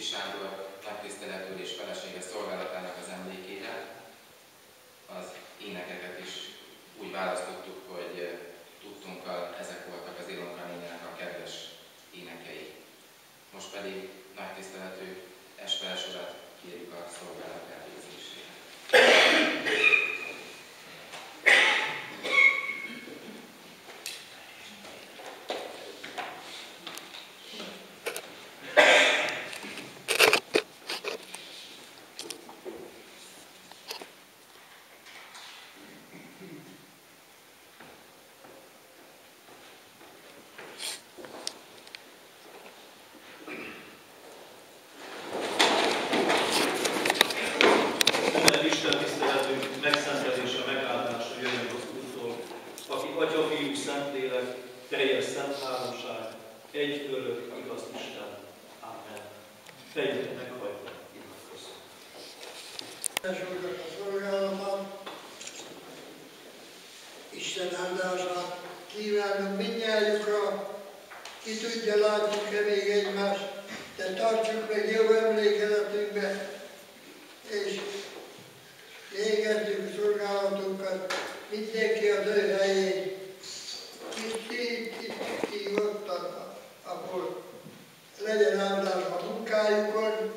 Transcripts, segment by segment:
Kisándor megtiszteletül és felesége szolgálatának az emlékére. Az énekeket is úgy választottuk, hogy eh, tudtunkkal ezek voltak az Ilonka a kedves énekei. Most pedig nagy tiszteletű Esperes urat Atya, Fiú, Szentlélek, teljes szent háromság, egy örök, igaz Isten. Amen. Fejét meghajtva, imádkozzunk. Elsőnek a szolgálatban, Isten áldását kívánom mindnyájukra, ki tudja, látjuk-e még egymást, de tartsuk meg jó emlékezetünkbe, és égettük szolgálatunkat mindenki a ő helyén, akkor legyen áldás a munkájukon,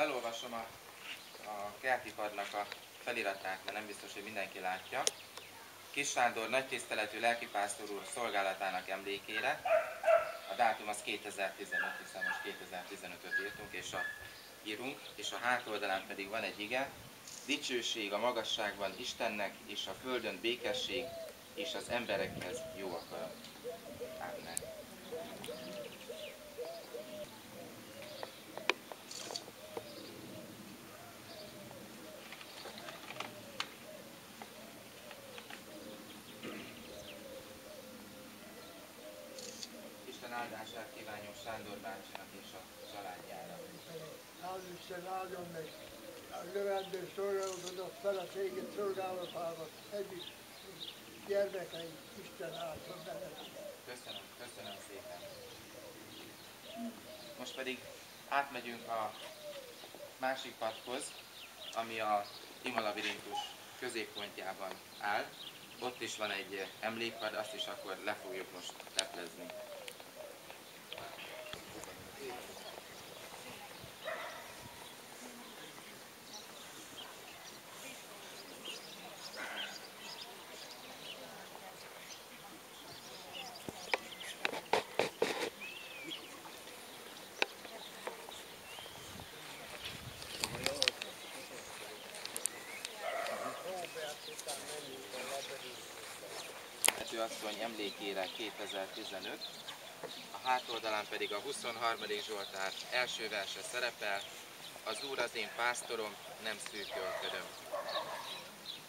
felolvasom a, a kerti padnak a feliratát, mert nem biztos, hogy mindenki látja. Kis Sándor nagy tiszteletű lelkipásztor úr szolgálatának emlékére. A dátum az 2015, hiszen most 2015-öt írtunk, és a, írunk, és a hátoldalán pedig van egy ige. Dicsőség a magasságban Istennek, és a földön békesség, és az emberekhez jó akarat. Amen. Isten áldását kívánjuk Sándor bácsinak és a családjára. Áld Isten áldjon meg a jövendő szolgálatodat, feleségét szolgálatába, együtt gyermekeink, Isten áldjon benneteket. Köszönöm, köszönöm szépen. Most pedig átmegyünk a másik padhoz, ami a imalabirintus középpontjában áll. Ott is van egy emlékpad, azt is akkor le fogjuk most leplezni. Asszony emlékére 2015, a hátoldalán pedig a 23. Zsoltár első verse szerepel, az Úr az én pásztorom, nem szűkölködöm.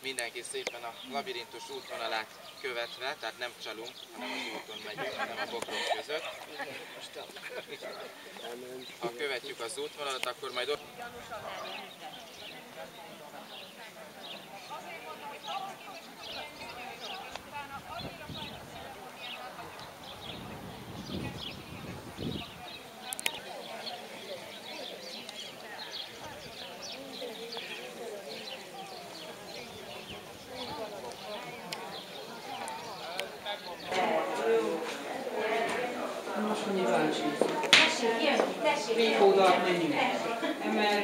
Mindenki szépen a labirintus útvonalát követve, tehát nem csalunk, hanem az úton megyünk, hanem a bokrok között. Ha követjük az útvonalat, akkor majd ott...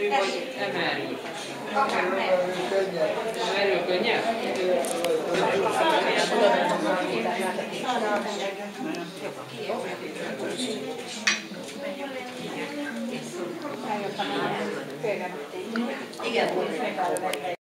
Emelő vagy emelő? Emelő? Igen,